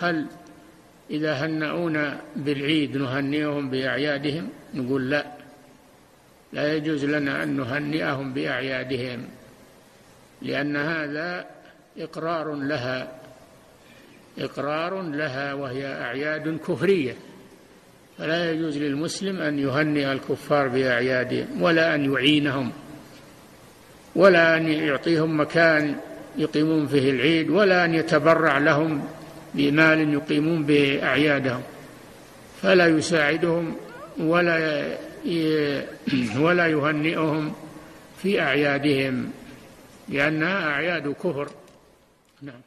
هل إذا هنؤونا بالعيد نهنئهم بأعيادهم؟ نقول لا. لا يجوز لنا أن نهنئهم بأعيادهم لأن هذا إقرار لها إقرار لها وهي أعياد كفرية. فلا يجوز للمسلم أن يهنئ الكفار بأعيادهم ولا أن يعينهم ولا أن يعطيهم مكان يقيمون فيه العيد ولا أن يتبرع لهم بمال يقيمون به أعيادهم فلا يساعدهم ولا ولا يهنئهم في أعيادهم لأنها أعياد كفر. نعم.